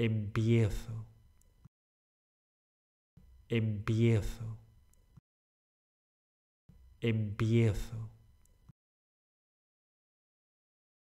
empiezo, empiezo, empiezo.